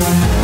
Thank